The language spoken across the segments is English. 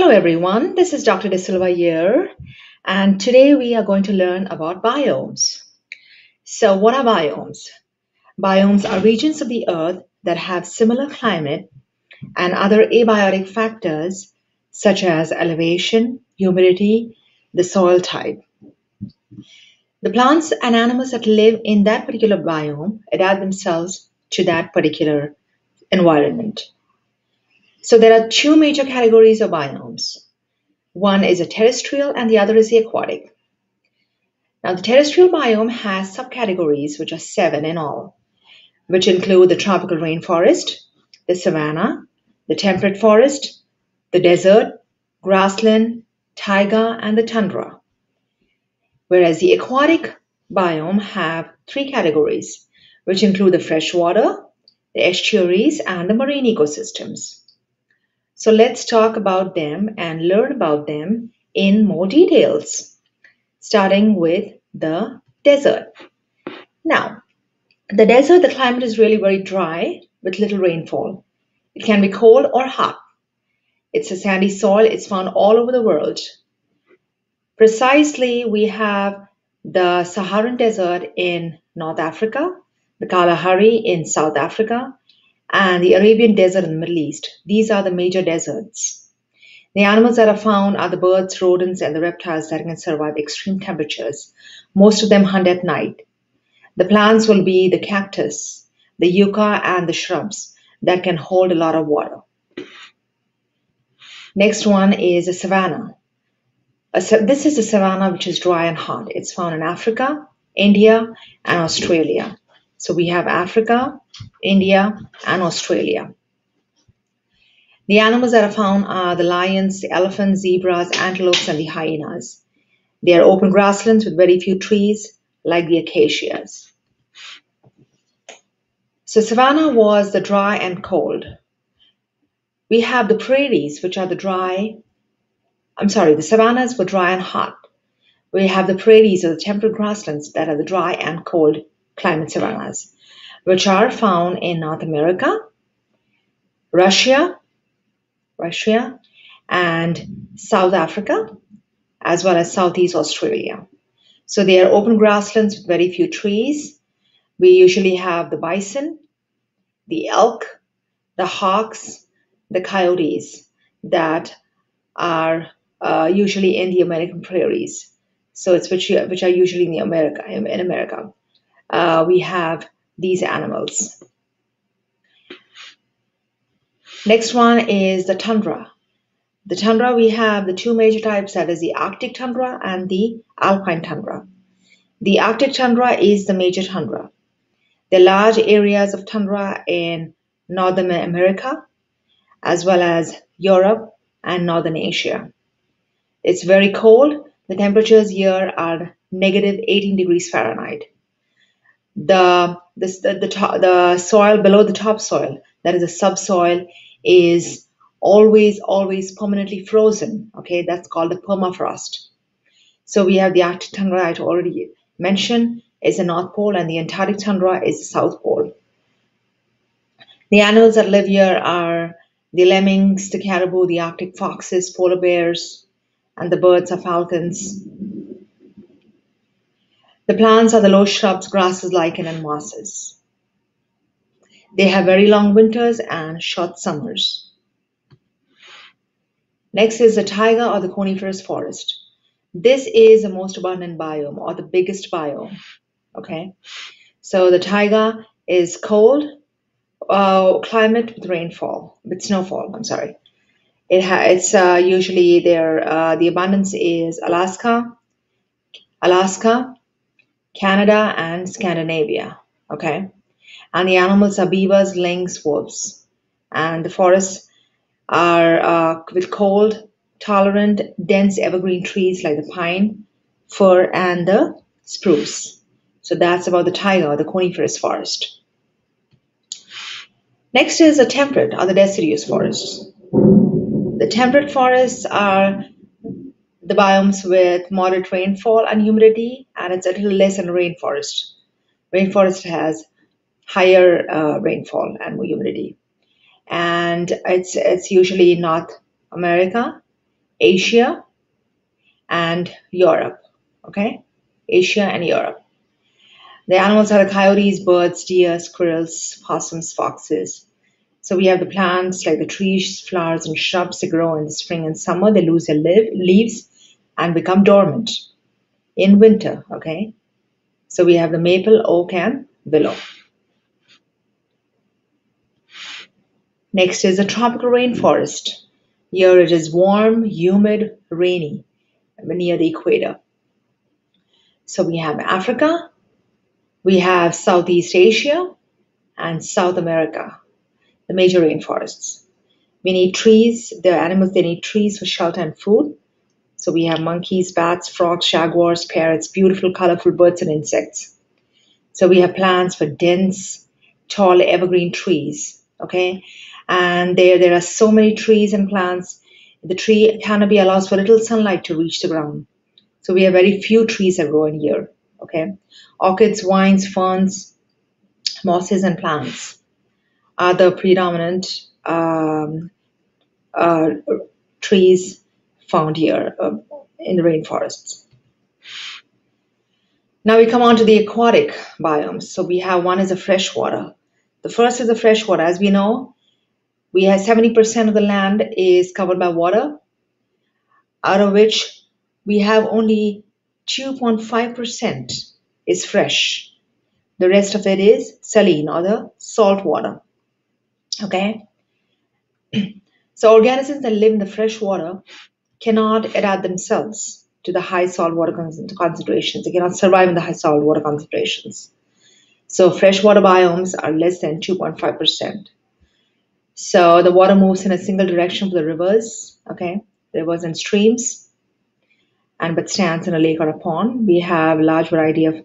Hello everyone, this is Dr. De Silva here, and today we are going to learn about biomes. So what are biomes? Biomes are regions of the earth that have similar climate and other abiotic factors such as elevation, humidity, the soil type. The plants and animals that live in that particular biome adapt themselves to that particular environment. So there are two major categories of biomes. One is a terrestrial and the other is the aquatic. Now the terrestrial biome has subcategories, which are seven in all, which include the tropical rainforest, the savanna, the temperate forest, the desert, grassland, taiga, and the tundra. Whereas the aquatic biome have three categories, which include the freshwater, the estuaries, and the marine ecosystems. So let's talk about them and learn about them in more details, starting with the desert. Now, the desert, the climate is really very dry with little rainfall. It can be cold or hot. It's a sandy soil. It's found all over the world. Precisely, we have the Saharan Desert in North Africa, the Kalahari in South Africa, and the Arabian Desert in the Middle East. These are the major deserts. The animals that are found are the birds, rodents, and the reptiles that can survive extreme temperatures. Most of them hunt at night. The plants will be the cactus, the yucca, and the shrubs that can hold a lot of water. Next one is a savanna. This is a savanna which is dry and hot. It's found in Africa, India, and Australia. So we have Africa, India, and Australia. The animals that are found are the lions, the elephants, zebras, antelopes, and the hyenas. They are open grasslands with very few trees, like the acacias. So savanna was the dry and cold. We have the prairies, which are the dry, I'm sorry, the savannas were dry and hot. We have the prairies or the temperate grasslands that are the dry and cold climate savannas, which are found in North America, Russia, Russia, and South Africa, as well as Southeast Australia. So they are open grasslands with very few trees. We usually have the bison, the elk, the hawks, the coyotes that are uh, usually in the American prairies. So it's which, which are usually in the America in America uh, we have these animals. Next one is the tundra. The tundra, we have the two major types, that is the Arctic tundra and the alpine tundra. The Arctic tundra is the major tundra. Are large areas of tundra in Northern America, as well as Europe and Northern Asia. It's very cold. The temperatures here are negative 18 degrees Fahrenheit the the, the, the soil below the topsoil that is the subsoil is always always permanently frozen okay? That's called the permafrost. So we have the arctic tundra i already mentioned is the north pole and the antarctic tundra is the south pole. The animals that live here are the lemmings the caribou the arctic foxes polar bears and the birds are falcons the plants are the low shrubs, grasses, lichen, and mosses. They have very long winters and short summers. Next is the taiga or the coniferous forest. This is the most abundant biome or the biggest biome. Okay, so the taiga is cold uh, climate with rainfall, with snowfall. I'm sorry. It ha- it's uh, usually there. Uh, the abundance is Alaska, Alaska, Canada and Scandinavia. Okay. And the animals are beavers, lynx, wolves. And the forests are uh, with cold, tolerant, dense evergreen trees like the pine, fir, and the spruce. So that's about the taiga, the coniferous forest. Next is the temperate or the deciduous forests. The temperate forests are the biomes with moderate rainfall and humidity, and it's a little less than rainforest. Rainforest has higher uh, rainfall and humidity, and it's it's usually North America, Asia, and Europe. Okay, Asia and Europe. The animals are the coyotes, birds, deer, squirrels, possums, foxes. So we have the plants like the trees, flowers, and shrubs that grow in the spring and summer. They lose their leaves and become dormant in winter. Okay, so we have the maple, oak, and willow. Next is the tropical rainforest. Here it is warm, humid, rainy near the equator. So we have Africa, we have Southeast Asia, and South America, the major rainforests. We need trees, the animals, they need trees for shelter and food. So we have monkeys, bats, frogs, jaguars, parrots, beautiful, colorful birds and insects. So we have plants for dense, tall, evergreen trees. Okay, and there there are so many trees and plants. The tree canopy allows for little sunlight to reach the ground. So we have very few trees that grow in here. Okay, orchids, vines, ferns, mosses, and plants are the predominant um, uh, trees found here uh, in the rainforests. Now we come on to the aquatic biomes. So we have one is a freshwater. The first is the freshwater. As we know, we have 70% of the land is covered by water, out of which we have only 2.5% is fresh. The rest of it is saline or the salt water. Okay? So organisms that live in the fresh water cannot adapt themselves to the high salt water concentrations. They cannot survive in the high salt water concentrations. So freshwater biomes are less than 2.5%. So the water moves in a single direction for the rivers, okay, rivers and streams, and but stands in a lake or a pond. We have a large variety of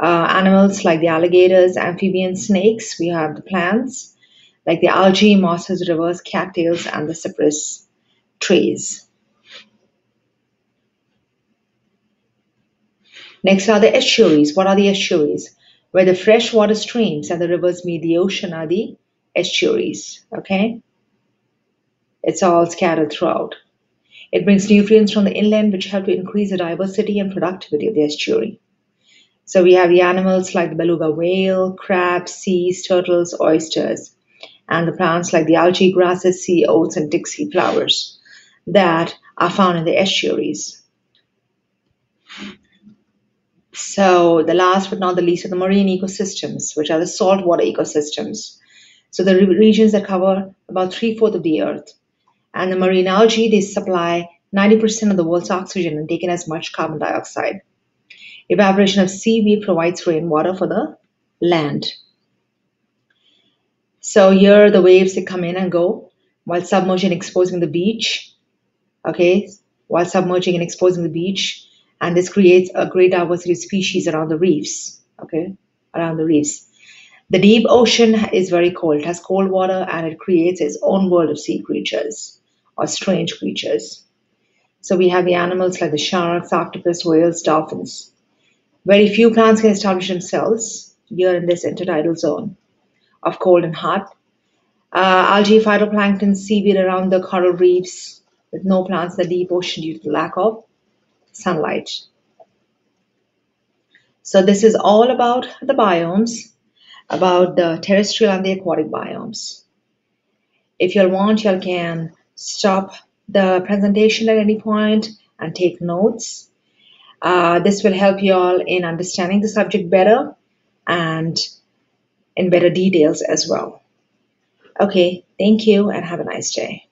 uh, animals like the alligators, amphibian snakes. We have the plants like the algae, mosses, rivers, cattails, and the cypress trees. Next are the estuaries. What are the estuaries? Where the freshwater streams and the rivers meet the ocean are the estuaries. Okay? It's all scattered throughout. It brings nutrients from the inland which help to increase the diversity and productivity of the estuary. So we have the animals like the beluga whale, crabs, seas, turtles, oysters, and the plants like the algae, grasses, sea oats, and dixie flowers that are found in the estuaries. So the last but not the least are the marine ecosystems, which are the saltwater ecosystems. So the regions that cover about three-fourths of the earth. And the marine algae, they supply 90% of the world's oxygen and take in as much carbon dioxide. Evaporation of seaweed provides rainwater for the land. So here the waves they come in and go while submerging exposing the beach. Okay, while submerging and exposing the beach, and this creates a great diversity of species around the reefs. Okay, around the reefs. The deep ocean is very cold, it has cold water, and it creates its own world of sea creatures or strange creatures. So we have the animals like the sharks, octopus, whales, dolphins. Very few plants can establish themselves here in this intertidal zone of cold and hot. Uh, algae, phytoplankton, seaweed around the coral reefs, with no plants in the deep ocean due to the lack of sunlight. So this is all about the biomes about the terrestrial and the aquatic biomes. If you want, you can stop the presentation at any point and take notes. Uh, this will help you all in understanding the subject better and in better details as well. Okay, thank you and have a nice day.